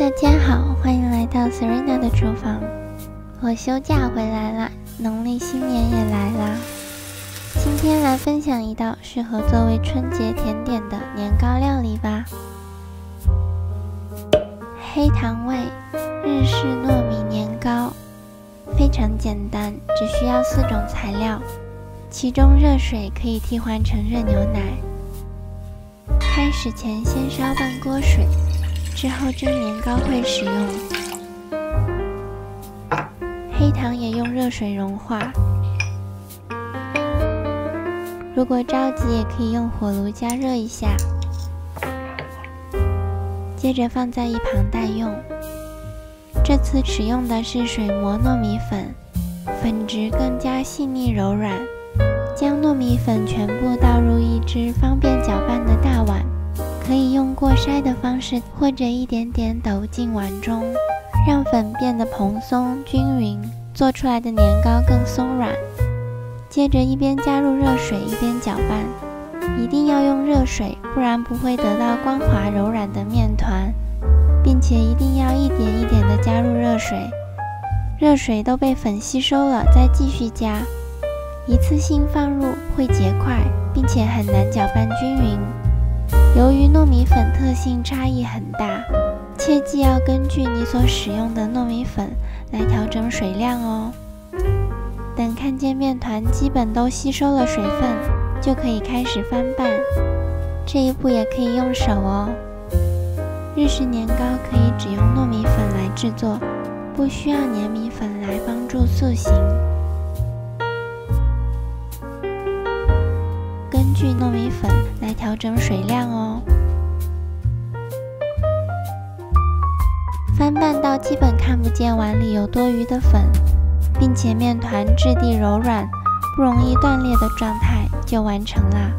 大家好，欢迎来到 Serena 的厨房。我休假回来了，农历新年也来了。今天来分享一道适合作为春节甜点的年糕料理吧。黑糖味日式糯米年糕，非常简单，只需要四种材料，其中热水可以替换成热牛奶。开始前先烧半锅水，之后蒸年糕会使用。黑糖也用热水融化。如果着急，也可以用火炉加热一下。接着放在一旁待用。这次使用的是水磨糯米粉，粉质更加细腻柔软。将糯米粉全部倒入一只方便搅拌的大碗，可以用过筛的方式，或者一点点抖进碗中，让粉变得蓬松均匀，做出来的年糕更松软。接着一边加入热水，一边搅拌。一定要用热水，不然不会得到光滑柔软的面团，并且一定要一点一点的加入热水，热水都被粉吸收了，再继续加，一次性放入会结块，并且很难搅拌均匀。由于糯米粉特性差异很大，切记要根据你所使用的糯米粉来调整水量哦。等看见面团基本都吸收了水分。就可以开始翻拌，这一步也可以用手哦。日式年糕可以只用糯米粉来制作，不需要粘米粉来帮助塑形。根据糯米粉来调整水量哦。翻拌到基本看不见碗里有多余的粉，并且面团质地柔软。不容易断裂的状态就完成啦。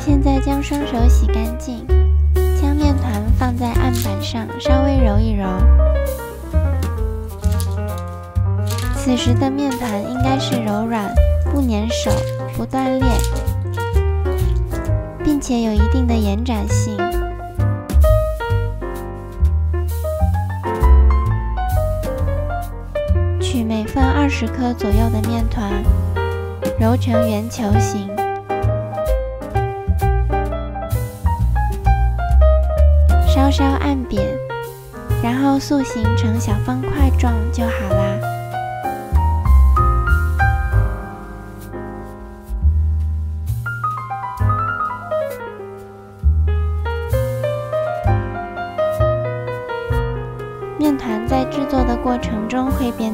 现在将双手洗干净，将面团放在案板上此时的面团应该是柔软、不粘手、不断裂，并且有一定的延展性。取每份二十克左右的面团，揉成圆球形，稍稍按扁，然后塑形成小方块状就好啦。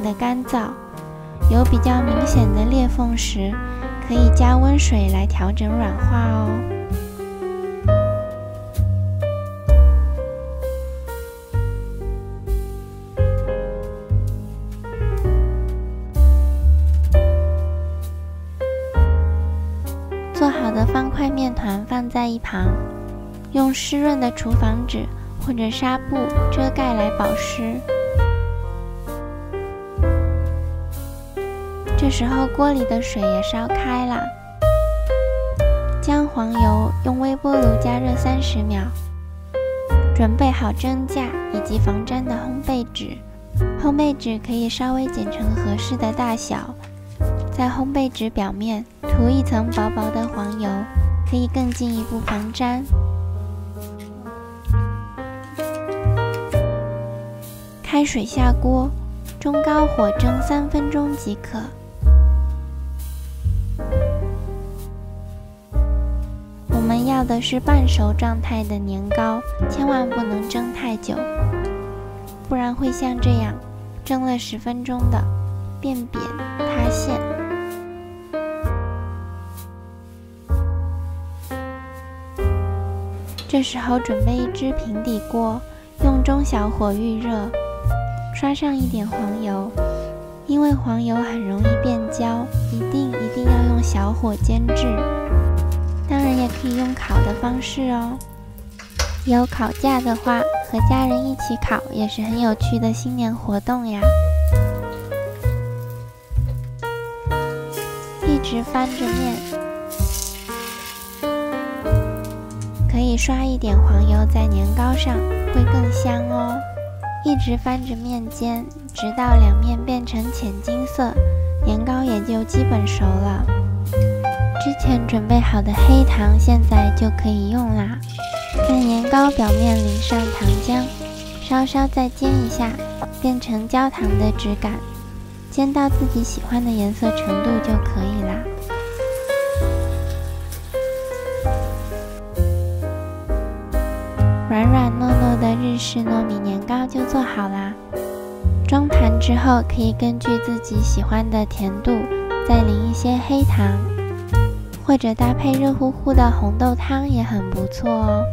的干燥。有比较明显的裂缝时，可以加温水来调整软化哦。做好的方块面团放在一旁，用湿润的厨房纸或者纱布遮盖来保湿。这时候锅里的水也烧开了，将黄油用微波炉加热三十秒，准备好蒸架以及防粘的烘焙纸，烘焙纸可以稍微剪成合适的大小，在烘焙纸表面涂一层薄薄的黄油，可以更进一步防粘。开水下锅，中高火蒸三分钟即可。要的是半熟状态的年糕，千万不能蒸太久，不然会像这样，蒸了十分钟的变扁塌陷。这时候准备一只平底锅，用中小火预热，刷上一点黄油，因为黄油很容易变焦，一定一定要用小火煎制。也可以用烤的方式哦。有烤架的话，和家人一起烤也是很有趣的新年活动呀。一直翻着面，可以刷一点黄油在年糕上，会更香哦。一直翻着面煎，直到两面变成浅金色，年糕也就基本熟了。之前准备好的黑糖现在就可以用啦。在年糕表面淋上糖浆，稍稍再煎一下，变成焦糖的质感，煎到自己喜欢的颜色程度就可以啦。软软糯糯的日式糯米年糕就做好啦。装盘之后，可以根据自己喜欢的甜度，再淋一些黑糖。或者搭配热乎乎的红豆汤也很不错哦。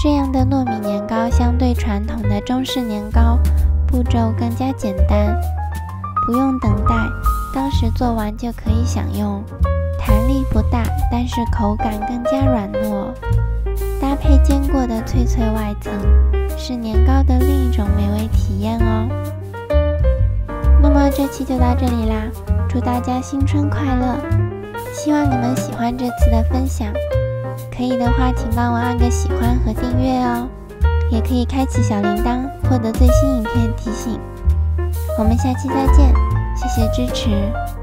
这样的糯米年糕相对传统的中式年糕，步骤更加简单，不用等待，当时做完就可以享用。弹力不大，但是口感更加软糯，搭配煎过的脆脆外层，是年糕的另一种美味体验哦。那么这期就到这里啦，祝大家新春快乐！希望你们喜欢这次的分享，可以的话，请帮我按个喜欢和订阅哦，也可以开启小铃铛，获得最新影片提醒。我们下期再见，谢谢支持。